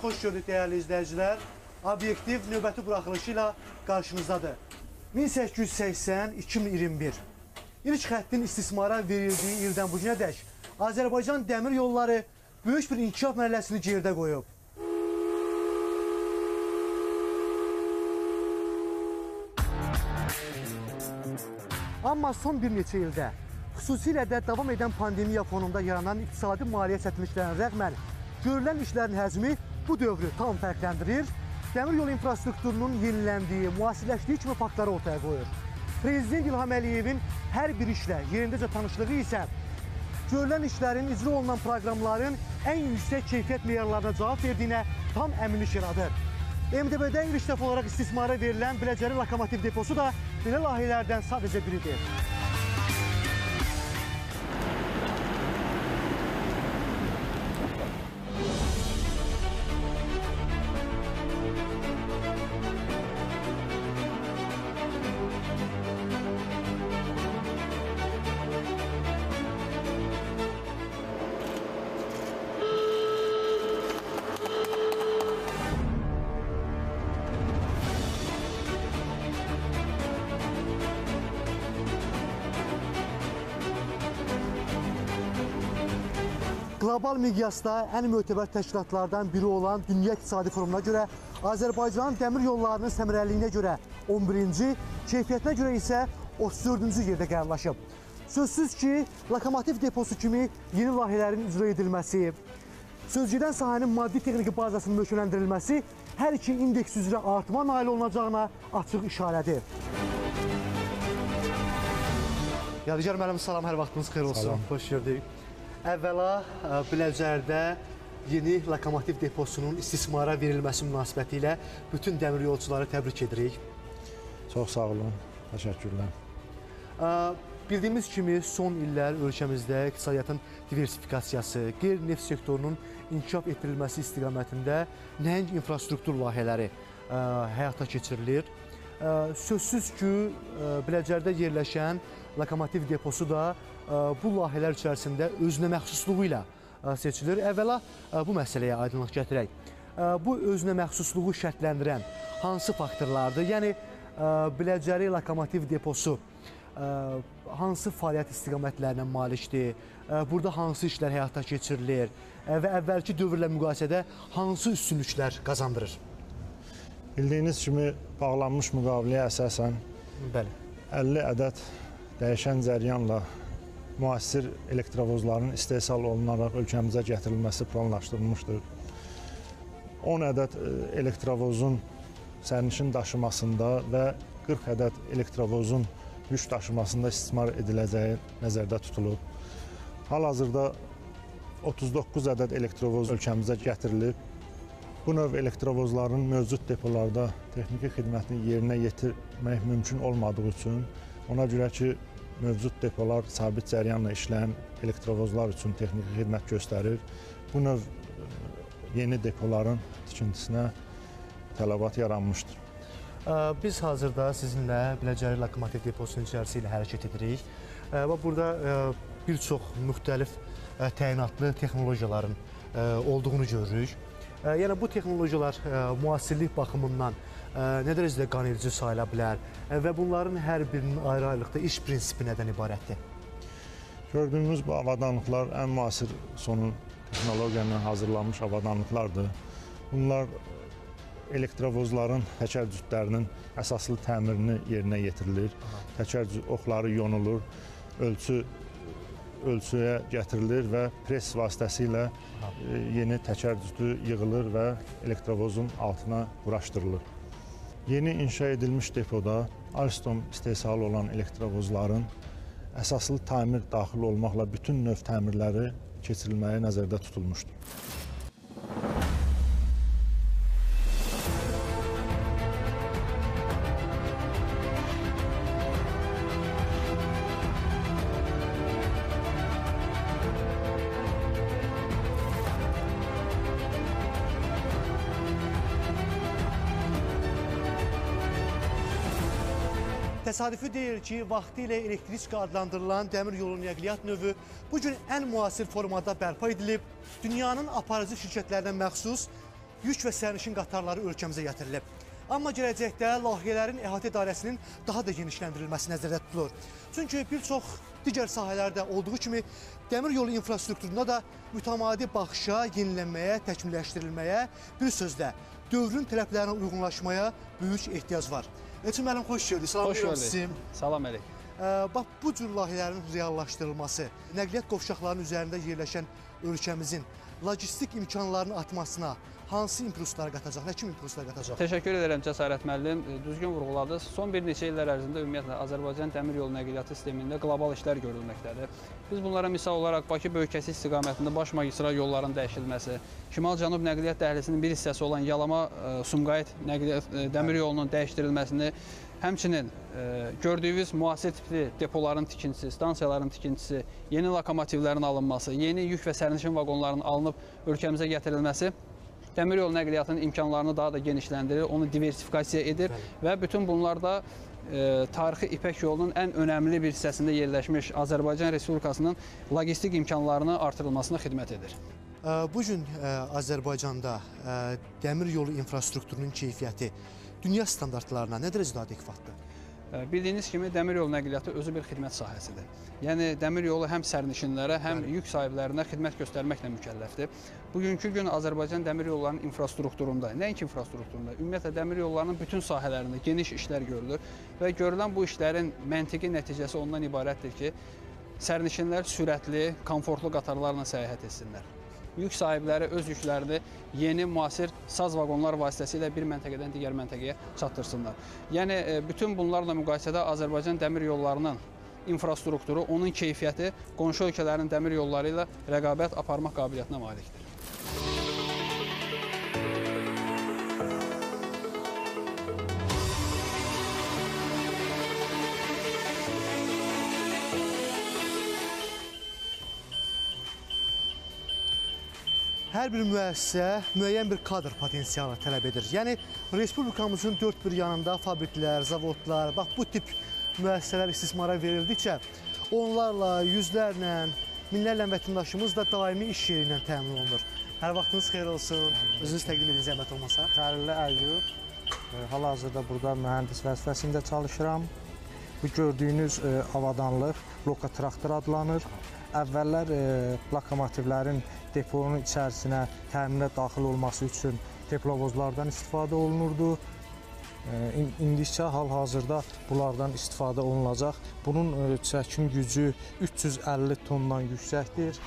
Xoş gördük dəyərli izləyicilər. Obyektiv növbəti buraxılışı ilə qarşınızdadır. 1880-2021 İlk xəttin istismara verildiyi ildən bu günə dək Azərbaycan dəmir yolları böyük bir inkişaf mərhələsini gerdə qoyub. Amma son bir neçə ildə, xüsusilə də davam edən pandemiya fonunda yaranan iqtisadi maliyyə çətinliklərinə rəğmən görülən işlərin həcmi bu dövrü tam fərqləndirir, dəmir yolu infrastrukturunun yeniləndiyi, müasirləşdiyi kimi faktları ortaya qoyur. Prezident İlham Əliyevin hər bir işlə yerindəcə tanışlığı isə görülən işlərin, icra olunan proqramların ən yüksək keyfiyyət meyarlarına cavab verdiyinə tam əminlik yaradır. MDB-də ilk dəfə olaraq istismara verilən Biləcəri lokomotiv deposu da belə layihələrdən sadəcə biridir. Qlobal miqyasda ən mötəbər təşkilatlardan biri olan Dünya İqtisadi Forumuna görə Azərbaycanın dəmir yollarının səmərəliliyinə görə 11-ci, keyfiyyətinə görə isə 34-cü yerdə qərarlaşıb. Sözsüz ki, lokomotiv deposu kimi yeni layihələrin icra edilməsi, sözcüdən sahənin maddi texniki bazasının möhkəmləndirilməsi hər iki indeks üzrə artıma nail olunacağına açıq işarədir. Yadigar müəllim, salam, hər vaxtınız xeyir olsun. Salam. Xoş gördük. Əvvəla ə, Biləcərdə yeni lokomotiv deposunun istismara verilməsi münasibəti ilə bütün dəmir yolçuları təbrik edirik. Çox sağ olun. Təşəkkürlər. Ə, Bildiyimiz kimi son illər ölkəmizdə iqtisadiyyatın diversifikasiyası, qeyri-neft sektorunun inkişaf etdirilməsi istiqamətində nəinki infrastruktur layihələri ə, həyata keçirilir. Sözsüz ki, Biləcərdə yerləşən lokomotiv deposu da bu layihələr içərisində özünə məxsusluğu ilə seçilir. Əvvəla bu məsələyə aydınlıq gətirək. Bu özünə məxsusluğu şərtləndirən hansı faktorlardır? Yəni Biləcəri lokomotiv deposu hansı fəaliyyət istiqamətlərinə malikdir? Burada hansı işlər həyata keçirilir və əvvəlki dövrlə müqayisədə hansı üstünlüklər qazandırır? Bildiyiniz kimi bağlanmış müqaviləyə əsasən Bəli. 50 ədəd dəyişən cəryanla müasir elektrovozların istehsal olunaraq ölkəmizə gətirilməsi planlaşdırılmışdır. 10 ədəd e, elektrovozun sərnişin daşımasında və 40 ədəd elektrovozun yük daşımasında istismar ediləcəyi nəzərdə tutulub. Hal-hazırda 39 ədəd elektrovoz ölkəmizə gətirilib. Bu növ elektrovozların mövcud depolarda texniki xidmətini yerinə yetirmək mümkün olmadığı üçün ona görə ki, mövcud depolar sabit cəryanla işləyən elektrovozlar üçün texniki xidmət göstərir. Bu növ e, yeni depoların tikintisinə tələbat yaranmışdır. Ə, Biz hazırda sizinlə Biləcəri lokomotiv deposunun içərisi ilə hərəkət edirik. Ə, Və burada bir çox müxtəlif təyinatlı texnologiyaların olduğunu görürük. Yəni bu texnologiyalar ə, müasirlik baxımından nə dərəcədə qanedici sayıla bilər və bunların hər birinin ayrı-ayrılıqda iş prinsipi nədən ibarətdir? Gördüyümüz bu avadanlıqlar ən müasir sonu texnologiya ilə hazırlanmış avadanlıqlardır. Bunlar elektrovozların təkər cütlərinin əsaslı təmirini yerinə yetirilir. Təkər cü- oxları yonulur, ölçü ölçüyə gətirilir və pres vasitəsilə e, yeni təkər cütü yığılır və elektrovozun altına quraşdırılır. Yeni inşa edilmiş depoda Alstom istehsalı olan elektrovozların əsaslı təmir daxil olmaqla bütün növ təmirləri keçirilməyə nəzərdə tutulmuşdur. Təsadüfi deyil ki, vaxtı ilə elektrika adlandırılan dəmir yolu nəqliyyat növü bu gün ən müasir formada bərpa edilib, dünyanın aparıcı şirkətlərinə məxsus yük və sərnişin qatarları ölkəmizə gətirilib. Amma gələcəkdə layihələrin əhatə dairəsinin daha da genişləndirilməsi nəzərdə tutulur. Çünki bir çox digər sahələrdə olduğu kimi dəmir yolu infrastrukturuna da mütəmadi baxışa, yenilənməyə, təkmilləşdirilməyə, bir sözlə dövrün tələblərinə uyğunlaşmaya böyük ehtiyac var. Elçin müəllim xoş gördük. Salam Xoş gördük. Salam Əli. Ə, Bax bu cür layihələrin reallaşdırılması, nəqliyyat qovşaqlarının üzərində yerləşən ölkəmizin logistik imkanlarının artmasına hansı impulslar qatacaq, nə kimi impulslar qatacaq? Təşəkkür edirəm Cəsarət müəllim. E, Düzgün vurğuladınız. Son bir neçə illər ərzində ümumiyyətlə Azərbaycan dəmir yolu nəqliyyatı sistemində qlobal işlər görülməkdədir. Biz bunlara misal olaraq Bakı Böyükəsiz istiqamətində baş magistral yolların dəyişilməsi, Şimal-Cənub nəqliyyat dəhlizinin bir hissəsi olan Yalama e, Sumqayıt nəqliyyat e, dəmir yolunun dəyişdirilməsini Həmçinin e, gördüyünüz müasir tipli depoların tikintisi, stansiyaların tikintisi, yeni lokomotivlərin alınması, yeni yük və sərnişin vaqonlarının alınıb ölkəmizə gətirilməsi dəmir yolu nəqliyyatının imkanlarını daha da genişləndirir, onu diversifikasiya edir və bütün bunlar da e, tarixi İpək yolunun ən önəmli bir hissəsində yerləşmiş Azərbaycan Respublikasının logistik imkanlarını artırılmasına xidmət edir. Ə, Bu gün ə, Azərbaycanda dəmir yolu infrastrukturunun keyfiyyəti dünya standartlarına nə dərəcədə adekvatdır? Bildiyiniz kimi dəmir yolu nəqliyyatı özü bir xidmət sahəsidir. Yəni dəmir yolu həm sərnişinlərə, həm Bəli. yük sahiblərinə xidmət göstərməklə mükəlləfdir. Bugünkü gün Azərbaycan dəmir yollarının infrastrukturunda, nəinki infrastrukturunda, ümumiyyətlə dəmir yollarının bütün sahələrində geniş işlər görülür və görülən bu işlərin məntiqi nəticəsi ondan ibarətdir ki, sərnişinlər sürətli, komfortlu qatarlarla səyahət etsinlər. Yük sahibləri öz yüklərini yeni müasir saz vaqonlar vasitəsilə bir məntəqədən digər məntəqəyə çatdırsınlar. Yəni e, bütün bunlarla müqayisədə Azərbaycan dəmir yollarının infrastrukturu, onun keyfiyyəti qonşu ölkələrin dəmir yolları ilə rəqabət aparmaq qabiliyyətinə malikdir. Hər bir müəssisə müəyyən bir kadr potensialı tələb edir. Yəni respublikamızın dörd bir yanında fabriklər, zavodlar, bax bu tip müəssisələr istismara verildikcə onlarla, yüzlərlə, minlərlə vətəndaşımız da daimi iş yeri ilə təmin olunur. Hər vaxtınız xeyir olsun. Özünüz təqdim edin zəhmət olmasa. Xəlil Əyyub. E, Hal-hazırda burada mühəndis vəzifəsində çalışıram. Bu gördüyünüz e, avadanlıq lokotraktor adlanır. Əvvəllər e, lokomotivlərin deponun içərisinə təminə daxil olması üçün teplovozlardan istifadə olunurdu. E, in- İndi isə hal-hazırda bunlardan istifadə olunacaq. Bunun e, çəkim gücü 350 tondan yüksəkdir.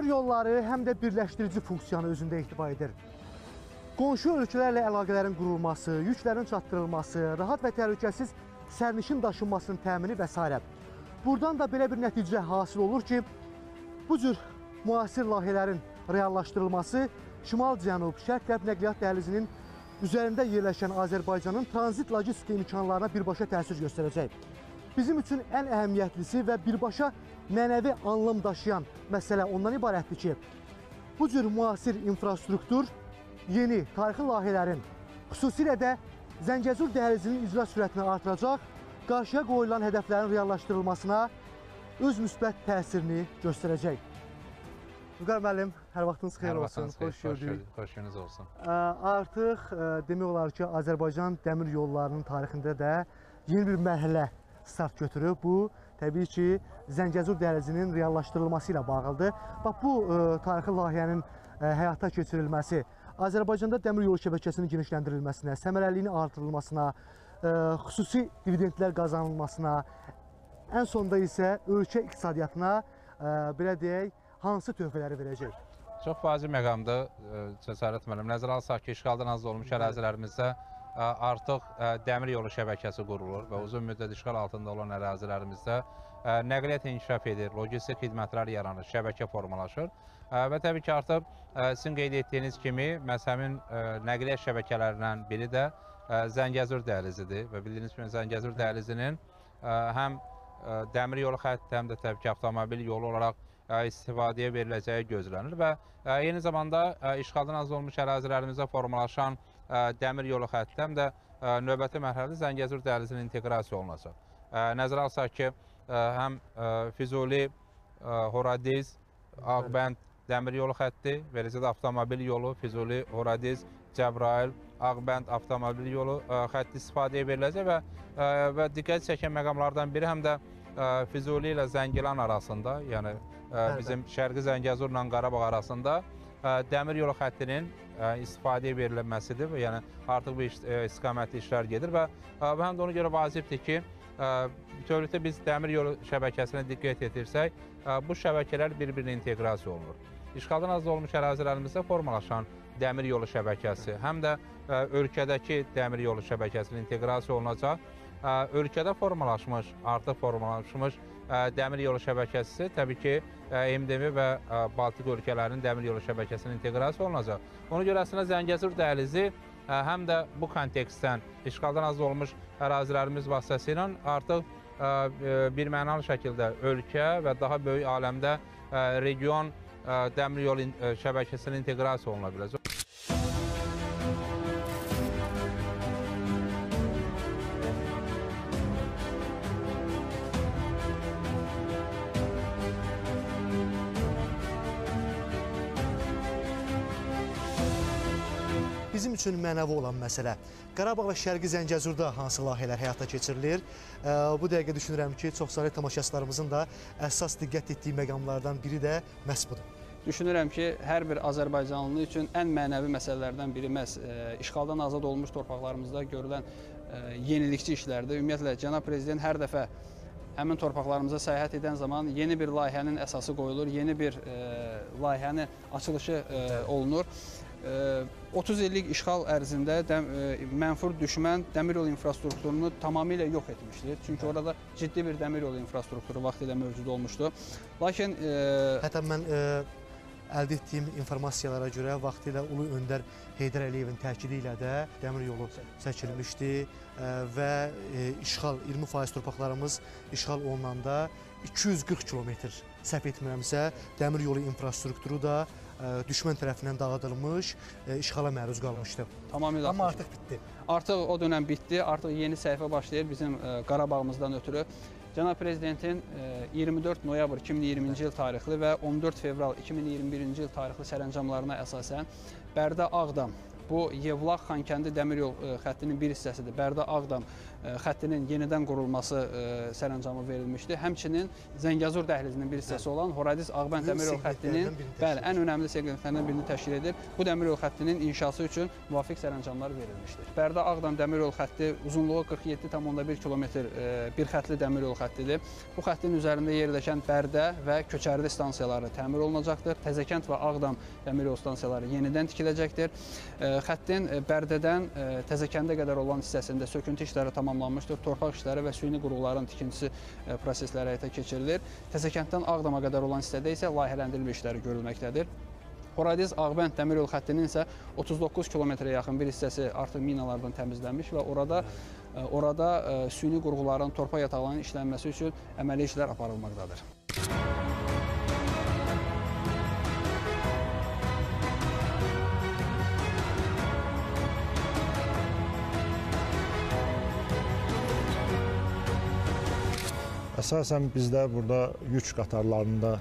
Dəmir yolları həm də birləşdirici funksiyanı özündə ehtiva edir. Qonşu ölkələrlə əlaqələrin qurulması, yüklərin çatdırılması, rahat və təhlükəsiz sərnişin daşınmasının təmini və s. Buradan da belə bir nəticə hasil olur ki, bu cür müasir layihələrin reallaşdırılması şimal-cənub, şərq-qərb nəqliyyat dəhlizinin üzərində yerləşən Azərbaycanın tranzit logistika imkanlarına birbaşa təsir göstərəcək. Bizim üçün ən əhəmiyyətlisi və birbaşa mənəvi anlam daşıyan məsələ ondan ibarətdir ki, bu cür müasir infrastruktur yeni tarixi layihələrin, xüsusilə də Zəngəzur dəhlizinin icra sürətini artıracaq, qarşıya qoyulan hədəflərin reallaşdırılmasına öz müsbət təsirini göstərəcək. Vüqar müəllim, hər vaxtınız xeyir Hər olsun. xeyir, Xoş gördük. Xoş gününüz olsun. Artıq demək olar ki, Azərbaycan dəmir yollarının tarixində də yeni bir mərhələ start götürüb. Bu təbii ki, Zəngəzur dəhlizinin reallaşdırılması ilə bağlıdır. Bax bu ə, tarixi layihənin ə, həyata keçirilməsi Azərbaycanda dəmir yolu şəbəkəsinin genişləndirilməsinə, səmərəliliyinin artırılmasına, ə, xüsusi dividendlər qazanılmasına, ən sonda isə ölkə iqtisadiyyatına belə deyək, hansı töhfələri verəcək? Çox vacib məqamda Cəsarət müəllim. Nəzərə alsaq ki, işğaldan azad olmuş ərazilərimizdə artıq dəmir yolu şəbəkəsi qurulur və uzun müddət işğal altında olan ərazilərimizdə nəqliyyat inkişaf edir, logistik xidmətlər yaranır, şəbəkə formalaşır. Və təbii ki, artıq sizin qeyd etdiyiniz kimi ə, nəqliyyat şəbəkələrindən biri də Zəngəzur dəhlizidir və bildiyiniz kimi Zəngəzur dəhlizinin həm dəmir yolu xətti, həm də təbii ki, avtomobil yolu olaraq istifadəyə veriləcəyi gözlənilir və eyni zamanda işğaldan azad olmuş ərazilərimizdə formalaşan dəmir yolu xətti həm də növbəti mərhələdə Zəngəzur dəhlizinin inteqrasiya olunacaq. Nəzərə alsaq ki, həm Füzuli, Horadiz, Ağbənd dəmir yolu xətti, eləcə də avtomobil yolu Füzuli, Horadiz, Cəbrayıl, Ağbənd avtomobil yolu xətti istifadəyə veriləcək və və diqqət çəkən məqamlardan biri həm də Füzuli ilə Zəngilan arasında, yəni bizim Şərqi Zəngəzurla Qarabağ arasında dəmir yolu xəttinin istifadəyə verilməsidir. Yəni artıq bu iş, istiqamətli işlər gedir və və həm də ona görə vacibdir ki, bütövlükdə biz dəmir yolu şəbəkəsinə diqqət yetirsək, bu şəbəkələr bir-birinə inteqrasiya olunur. İşğaldan azad olmuş ərazilərimizdə formalaşan dəmir yolu şəbəkəsi, həm də ölkədəki dəmir yolu şəbəkəsinin inteqrasiya olunacaq. Ölkədə formalaşmış, artıq formalaşmış dəmir yolu şəbəkəsi təbii ki, MDM və Baltik ölkələrinin dəmir yolu şəbəkəsinin inteqrasiya olunacaq. Ona görə əslində Zəngəzur dəhlizi həm də bu kontekstdən işğaldan azad olmuş ərazilərimiz vasitəsilə artıq bir mənalı şəkildə ölkə və daha böyük aləmdə region dəmir yolu şəbəkəsinin inteqrasiya oluna biləcək. Bizim üçün mənəvi olan məsələ Qarabağ və Şərqi Zəngəzurda hansı layihələr həyata keçirilir? Bu dəqiqə düşünürəm ki, çoxsaylı tamaşaçılarımızın da əsas diqqət etdiyi məqamlardan biri də məhz budur. Düşünürəm ki, hər bir Azərbaycanlı üçün ən mənəvi məsələlərdən biri məhz işğaldan azad olmuş torpaqlarımızda görülən yenilikçi işlərdir. Ümumiyyətlə cənab prezident hər dəfə həmin torpaqlarımıza səyahət edən zaman yeni bir layihənin əsası qoyulur, yeni bir ə, layihənin açılışı ə, olunur. Ə, 30 illik işğal ərzində dəm, ə, mənfur düşmən dəmir yolu infrastrukturunu tamamilə yox etmişdir. Çünki orada ciddi bir dəmir yolu infrastrukturu vaxtilə mövcud olmuşdu. Lakin ə, Hətta mən ə, əldə etdiyim informasiyalara görə vaxtilə Ulu Öndər Heydər Əliyevin təkidi ilə də dəmir yolu çəkilmişdi ə, və ə, işğal 20% torpaqlarımız işğal olunanda 240 kilometr səhv etmirəmsə dəmir yolu infrastrukturu da düşmən tərəfindən dağıdılmış, işğala məruz qalmışdı. tamamilə Amma artıq bitdi. Artıq o dönəm bitdi, artıq yeni səhifə başlayır bizim Qarabağımızdan ötürü. Cənab prezidentin ə, 24 noyabr 2020-ci il tarixli və 14 fevral 2021-ci il tarixli sərəncamlarına əsasən Bərdə Ağdam bu Yevlax Xankəndi dəmir yol xəttinin bir hissəsidir. Bərdə Ağdam ə, xəttinin yenidən qurulması sərəncamı verilmişdi. Həmçinin Zəngəzur dəhlizinin bir hissəsi olan Horadiz Ağbənd dəmir yol xəttinin bəli, ən önəmli segmentlərdən birini təşkil edir. Bu dəmir yol xəttinin inşası üçün müvafiq sərəncamlar verilmişdir. Bərdə Ağdam dəmir yol xətti uzunluğu 47,1 kilometr bir xəttli dəmir yol xəttidir. Bu xəttin üzərində yerləşən Bərdə və Köçərli stansiyaları təmir olunacaqdır. Təzəkənd və Ağdam dəmir yol stansiyaları yenidən tikiləcəkdir. Xəttin Bərdədən Təzəkəndə qədər olan hissəsində söküntü işləri tamamlanmışdır. Torpaq işləri və süni qurğuların tikintisi e, prosesləri həyata keçirilir. Təzəkənddən Ağdama qədər olan hissədə isə layihələndirilmə işləri görülməkdədir. Horadiz Ağbənd dəmir yol xəttinin isə 39 kilometrə yaxın bir hissəsi artıq minalardan təmizlənmiş və orada e, orada e, süni qurğuların, torpaq yataqlarının işlənməsi üçün əməli işlər aparılmaqdadır. Əsasən bizdə burada yük qatarlarında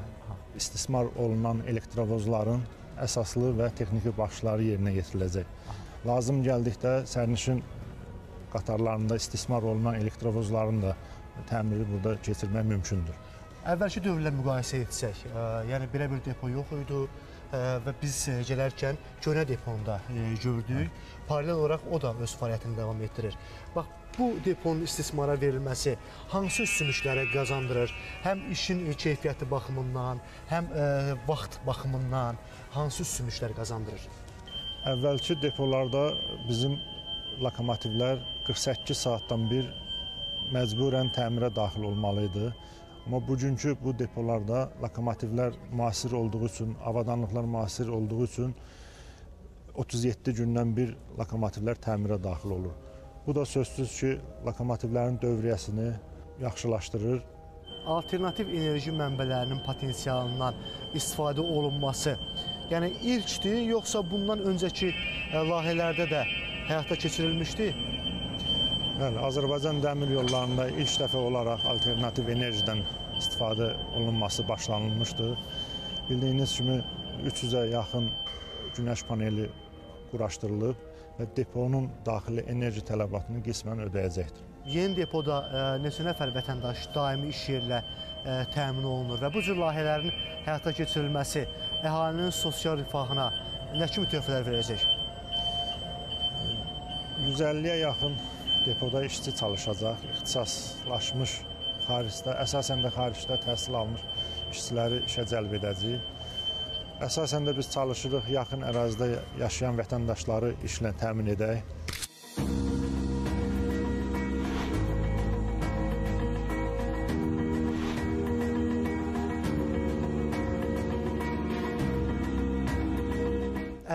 istismar olunan elektrovozların əsaslı və texniki baxışları yerinə yetiriləcək. Lazım gəldikdə sərnişin qatarlarında istismar olunan elektrovozların da təmiri burada keçirmək mümkündür. Əvvəlki dövrlə müqayisə etsək, ə, yəni belə bir depo yox idi ə, və biz ə, gələrkən köhnə deponda ə, gördük. Paralel olaraq o da öz fəaliyyətini davam etdirir. Bax bu deponun istismara verilməsi hansı üstünlükləri qazandırır? Həm işin keyfiyyəti baxımından, həm ə, vaxt baxımından hansı üstünlüklər qazandırır? Əvvəlki depolarda bizim lokomotivlər 48 saatdan bir məcburən təmirə daxil olmalı idi. Amma bugünkü bu depolarda lokomotivlər müasir olduğu üçün, avadanlıqlar müasir olduğu üçün 37 gündən bir lokomotivlər təmirə daxil olur. Bu da sözsüz ki, lokomotivlərin dövriyyəsini yaxşılaşdırır alternativ enerji mənbələrinin potensialından istifadə olunması, yəni ilkdir, yoxsa bundan öncəki ə, layihələrdə də həyata keçirilmişdi? Bəli, Azərbaycan dəmir yollarında ilk dəfə olaraq alternativ enerjidən istifadə olunması başlanılmışdı. Bildiyiniz kimi 300-ə yaxın günəş paneli quraşdırılıb və deponun daxili enerji tələbatını qismən ödəyəcəkdir. Yeni depoda ə, neçə nəfər vətəndaş daimi iş yerlə ə, təmin olunur və bu cür layihələrin həyata keçirilməsi əhalinin sosial rifahına nə kimi töhfələr verəcək? 150-yə yaxın depoda işçi çalışacaq. İxtisaslaşmış xaricdə, əsasən də xaricdə təhsil almış işçiləri işə cəlb edəcəyik. Əsasən də biz çalışırıq yaxın ərazidə yaşayan vətəndaşları işlə təmin edək.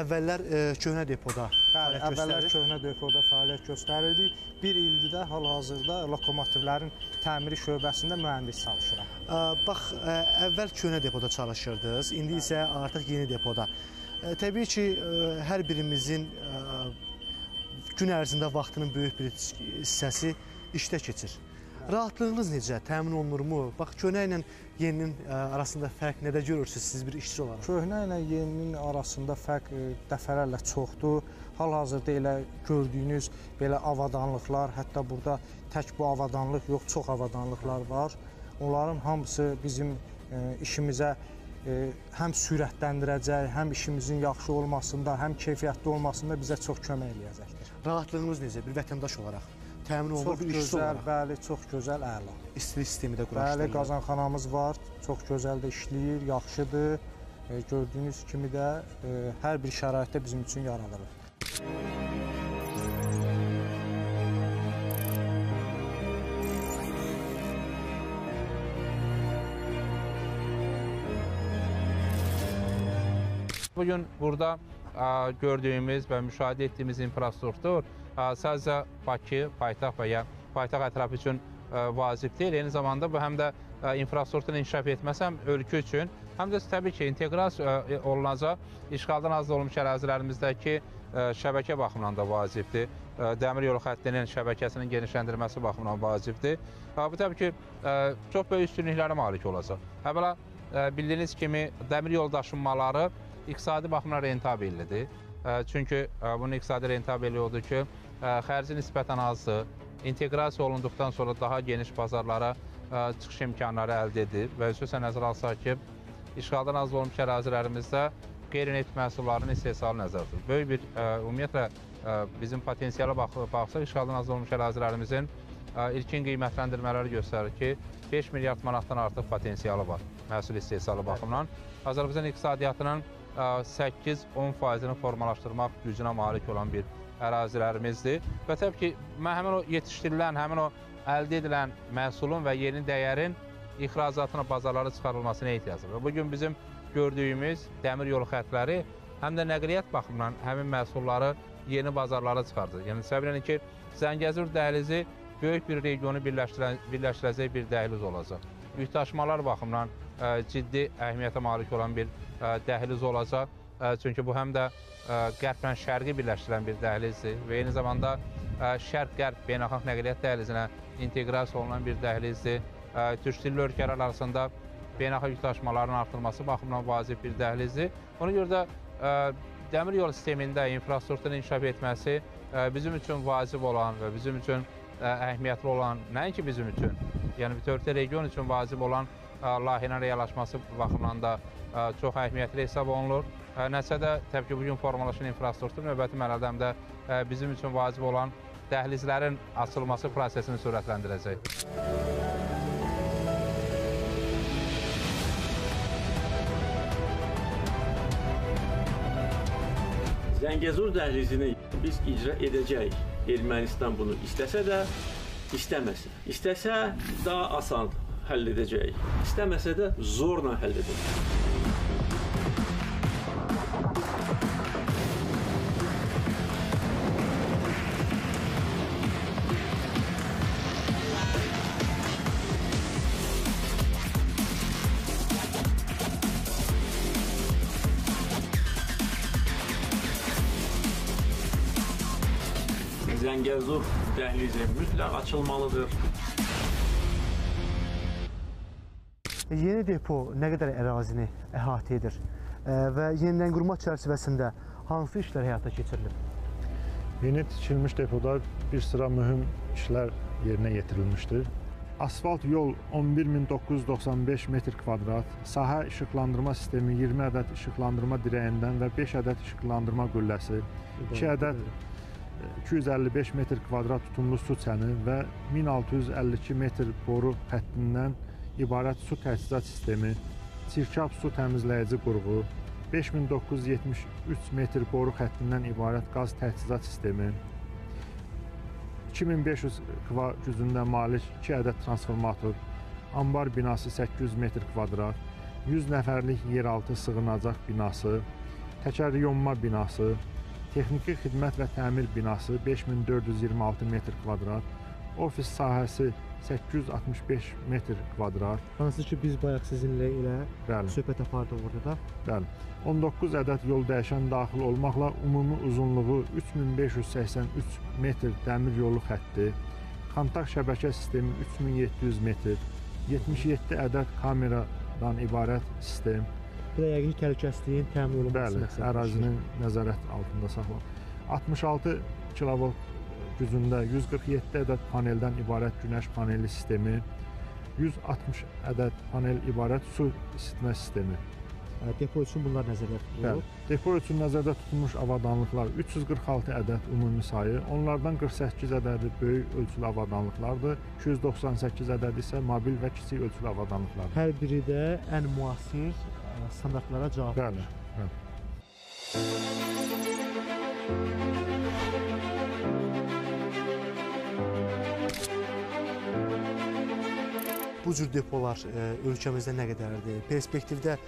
Əvvəllər ə, köhnə depoda Bəli, əvvəllər köhnə depoda fəaliyyət göstərirdi. Bir ildir də hal-hazırda lokomotivlərin təmiri şöbəsində mühəndis çalışıram. Ə, Bax, ə, əvvəl köhnə depoda çalışırdınız, indi isə artıq yeni depoda. Ə, Təbii ki, ə, hər birimizin ə, gün ərzində vaxtının böyük bir hissəsi işdə keçir. Rahatlığınız necə? Təmin olunurmu? Bax, köhnə ilə yeninin ə, arasında fərq nədə görürsüz siz bir işçi olaraq? Köhnə ilə yeninin arasında fərq e, dəfələrlə çoxdur. Hal-hazırda elə gördüyünüz belə avadanlıqlar, hətta burada tək bu avadanlıq yox, çox avadanlıqlar var. Onların hamısı bizim e, işimizə e, həm sürətləndirəcək, həm işimizin yaxşı olmasında, həm keyfiyyətli olmasında bizə çox kömək eləyəcəkdir. Rahatlığınız necə bir vətəndaş olaraq? Təmin olunur Çox gözəl, bəli, çox gözəl, əla. İstilik sistemi də Bəli, quraşdırılır. qazanxanamız var. Çox gözəl də işləyir, yaxşıdır. E, gördüyünüz kimi də e, hər bir şəraitdə bizim üçün yaradılır. Bugün burada ə, gördüyümüz və müşahidə etdiyimiz infrastruktur sadəcə Bakı, paytaxt və ya paytaxt ətrafı üçün vacib deyil. Eyni zamanda bu həm də infrastrukturun inkişaf etməsi həm ölkə üçün, həm də təbii ki, inteqrasiya ə, olunacaq işğaldan azad olunmuş ərazilərimizdəki şəbəkə baxımından da vacibdir. Dəmir yolu xəttinin şəbəkəsinin genişləndirilməsi baxımından vacibdir. Bu təbii ki, çox böyük üstünlüklərə malik olacaq. Əvvəla bildiyiniz kimi dəmir yol daşınmaları iqtisadi baxımdan rentabillidir. Çünki bunun iqtisadi rentabelliyi odur ki, xərci nisbətən azdır. İnteqrasiya olunduqdan sonra daha geniş bazarlara çıxış imkanları əldə edir və xüsusən nəzərə alsaq ki, işğaldan azad olmuş ərazilərimizdə qeyri-neft məhsullarının istehsalı nəzərdə tutulur. Böyük bir ümumiyyətlə bizim potensiala bax baxsaq işğaldan azad olmuş ərazilərimizin ilkin qiymətləndirmələri göstərir ki, 5 milyard manatdan artıq potensialı var məhsul istehsalı baxımından. Azərbaycan iqtisadiyyatının 8-10 faizini formalaşdırmaq gücünə malik olan bir ərazilərimizdir. Və təbii ki, həmin o yetişdirilən, həmin o əldə edilən məhsulun və yeni dəyərin ixracatına, bazarlara çıxarılmasına ehtiyac var. Bu gün bizim gördüyümüz dəmir yolu xəttləri həm də nəqliyyat baxımından həmin məhsulları yeni bazarlara çıxardır. Yəni səbirlə ki, Zəngəzur dəhlizi böyük bir regionu birləşdirəcək bir dəhliz olacaq. Yükdaşımalar baxımından ə, ciddi əhəmiyyətə malik olan bir ə, dəhliz olacaq. Çünki bu həm də ə, qərblə şərqi birləşdirən bir dəhlizdir və eyni zamanda ə, şərq-qərb beynəlxalq nəqliyyat dəhlizinə inteqrasiya olunan bir dəhlizdir. Ə, Türk dilli ölkələr arasında beynəlxalq yükdaşımaların artırılması baxımından vacib bir dəhlizdir. Ona görə də dəmir yol sistemində infrastrukturun inkişaf etməsi bizim üçün vacib olan və bizim üçün əhəmiyyətli olan, nəinki bizim üçün, yəni bütövlükdə region üçün vacib olan layihənin reallaşması baxımından da çox əhəmiyyətli hesab olunur. Nəticədə təbii ki, bugün formalaşan infrastruktur növbəti mərhələdə bizim üçün vacib olan dəhlizlərin açılması prosesini sürətləndirəcək. Zəngəzur dəhlizini biz icra edəcəyik. Ermənistan bunu istəsə də, istəməsə. İstəsə daha asan həll edəcəyik. İstəməsə də zorla həll edəcəyik. Zəngəzur dəhlizi mütləq açılmalıdır. Yeni depo nə qədər ərazini əhatə edir və yenidən qurma çərçivəsində hansı işlər həyata keçirilib? Yeni tikilmiş depoda bir sıra mühüm işlər yerinə yetirilmişdir. Asfalt yol 11995 metr kvadrat, sahə işıqlandırma sistemi 20 ədəd işıqlandırma dirəyindən və 5 ədəd işıqlandırma qülləsi, 2 ədəd 255 metr kvadrat tutumlu su çəni və 1652 metr boru xəttindən ibarət su təchizat sistemi, çirkab su təmizləyici qurğu, 5973 metr boru xəttindən ibarət qaz təchizat sistemi, 2500 kva gücündə malik 2 ədəd transformator, ambar binası 800 metr kvadrat, 100 nəfərlik yeraltı sığınacaq binası, təkər yonma binası, texniki xidmət və təmir binası 5426 metr kvadrat, ofis sahəsi 865 metr kvadrat, Hansı ki biz bayaq sizinlə elə bəli. söhbət apardıq orada da. Bəli. 19 ədəd yol dəyişən daxil olmaqla ümumi uzunluğu 3583 metr dəmir yolu xətti, kontakt şəbəkə sistemi 3700 metr, 77 ədəd kameradan ibarət sistem, Bu da yəqin ki, təhlükəsizliyin təmin olunması bəli, məqsədilə ərazini nəzarət altında saxlar. 66 kilovat gücündə 147 ədəd paneldən ibarət günəş paneli sistemi, 160 ədəd panel ibarət su isitmə sistemi. Depo üçün bunlar nəzərdə Bəli. tutulub. Depo üçün nəzərdə tutulmuş avadanlıqlar 346 ədəd ümumi sayı, onlardan 48 ədədi böyük ölçülü avadanlıqlardır, 298 ədədi isə mobil və kiçik ölçülü avadanlıqlardır. Hər biri də ən müasir standartlara cavab Bəli, bəli. Bu cür depolar e, ölkəmizdə nə qədərdir? Perspektivdə e,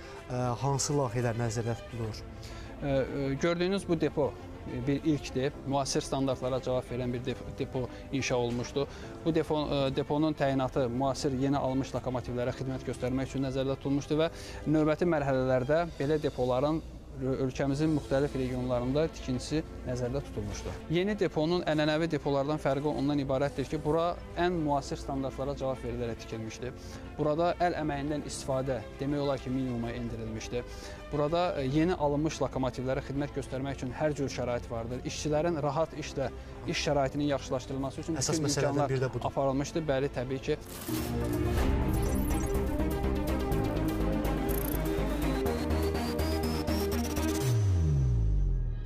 hansı layihələr nəzərdə tutulur? Ə, ə, Gördüyünüz bu depo e, bir ilkdir. Müasir standartlara cavab verən bir dep- depo inşa olmuşdu. Bu depo, ə, deponun təyinatı müasir yeni alınmış lokomotivlərə xidmət göstərmək üçün nəzərdə tutulmuşdu və növbəti mərhələlərdə belə depoların ölkəmizin müxtəlif regionlarında tikintisi nəzərdə tutulmuşdu. Yeni deponun ənənəvi depolardan fərqi ondan ibarətdir ki, bura ən müasir standartlara cavab verilərək tikilmişdi. Burada əl əməyindən istifadə demək olar ki, minimuma endirilmişdi. Burada e, yeni alınmış lokomotivlərə xidmət göstərmək üçün hər cür şərait vardır. İşçilərin rahat işlə iş şəraitinin yaxşılaşdırılması üçün Əsas bütün məsələlərdən imkanlar biri də budur. aparılmışdı. Bəli, təbii ki,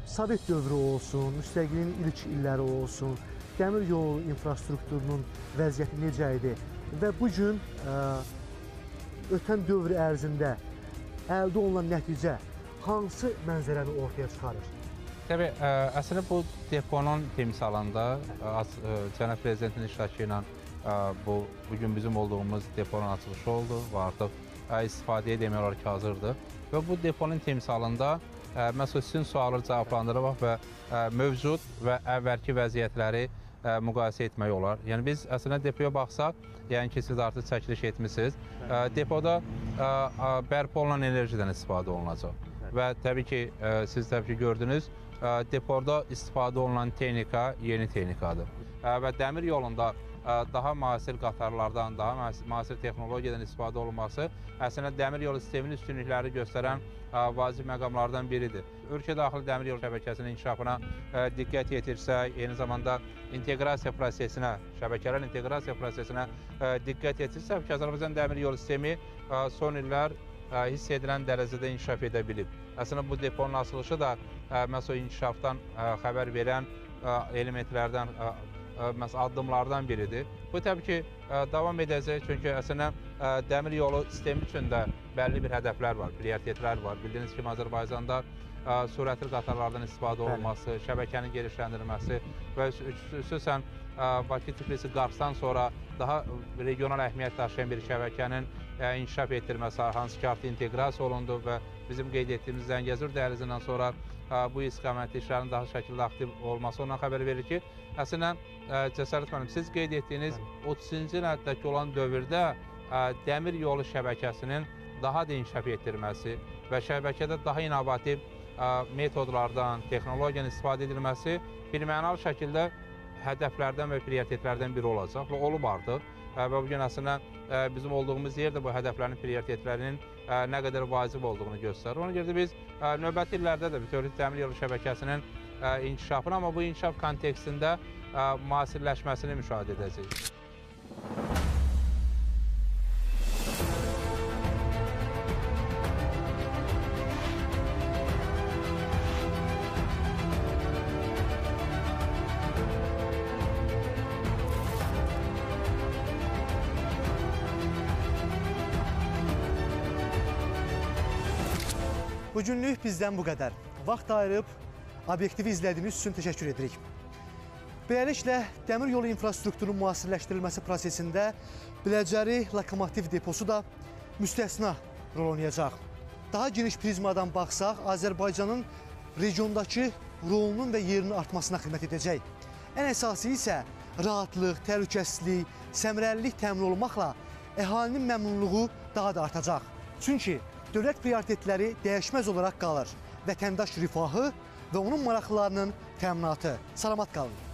Sovet dövrü olsun, müstəqilliyin ilk illəri olsun, dəmir yolu infrastrukturunun vəziyyəti necə idi və bu gün ə, ötən dövr ərzində əldə olunan nəticə hansı mənzərəni ortaya çıxarır? Təbii, ə, əslində bu deponun timsalında cənab prezidentin iştirakı ilə ə, bu bu gün bizim olduğumuz deponun açılışı oldu və artıq ə, istifadəyə demək olar ki, hazırdır. Və bu deponun timsalında ə, məsələn sizin sualı cavablandırmaq və ə, mövcud və əvvəlki vəziyyətləri ə, müqayisə etmək olar. Yəni biz əslində depoya baxsaq, yəni ki, siz artıq çəkiliş etmisiniz. Ə, depoda ə, ə, bərpa olunan enerjidən istifadə olunacaq. Və təbii ki, ə, siz təbii ki gördünüz, ə, depoda istifadə olunan texnika yeni texnikadır. Ə, Və dəmir yolunda daha müasir qatarlardan, daha müasir- texnologiyadan istifadə olunması əslində dəmir yolu sisteminin üstünlükləri göstərən vacib məqamlardan biridir. Ölkə daxili dəmir yolu şəbəkəsinin inkişafına diqqət yetirsək, eyni zamanda inteqrasiya prosesinə, şəbəkələr inteqrasiya prosesinə diqqət yetirsək, Azərbaycan dəmir yolu sistemi son illər hiss edilən dərəcədə inkişaf edə bilib. Əslində bu deponun açılışı da məhz o inkişafdan xəbər verən elementlərdən, məhz addımlardan biridir. Bu təbii ki, davam edəcək çünki əslində dəmir yolu sistemi üçün də bəlli bir hədəflər var, prioritetlər var. Bildiyiniz kimi Azərbaycanda sürətli qatarlardan istifadə olunması, şəbəkənin genişləndirilməsi və xüsusən ə, Bakı Tiflisi Qarsdan sonra daha regional əhəmiyyət daşıyan bir şəbəkənin inkişaf etdirilməsi, hansı ki artıq inteqrasiya olundu və bizim qeyd etdiyimiz Zəngəzur dəhlizindən sonra bu istiqamətli işlərin daha şəkildə aktiv olması ondan xəbər verir ki, əslində ə, Cəsarət müəllim, siz qeyd etdiyiniz 30-cu illərdəki olan dövrdə ə, dəmir yolu şəbəkəsinin daha da inkişaf etdirilməsi və şəbəkədə daha innovativ ə, metodlardan, texnologiyanın istifadə edilməsi birmənalı şəkildə hədəflərdən və prioritetlərdən biri olacaq və olub artıq. Və bu gün əslində bizim olduğumuz yer də bu hədəflərin, prioritetlərinin nə qədər vacib olduğunu göstərir. Ona görə də biz növbəti illərdə də bütövlükdə dəmir yolu şəbəkəsinin inkişafını, amma bu inkişaf kontekstində müasirləşməsini müşahidə edəcəyik. Bugünlük bizdən bu qədər. Vaxt ayırıb obyektivi izlədiyiniz üçün təşəkkür edirik. Beləliklə, dəmir yolu infrastrukturunun müasirləşdirilməsi prosesində Biləcəri lokomotiv deposu da müstəsna rol oynayacaq. Daha geniş prizmadan baxsaq, Azərbaycanın regiondakı rolunun və yerinin artmasına xidmət edəcək. Ən əsası isə rahatlıq, təhlükəsizlik, səmərəlilik təmin olmaqla əhalinin məmnunluğu daha da artacaq. Çünki dövlət prioritetləri dəyişməz olaraq qalır. Vətəndaş rifahı və onun maraqlarının təminatı. Salamat qalın.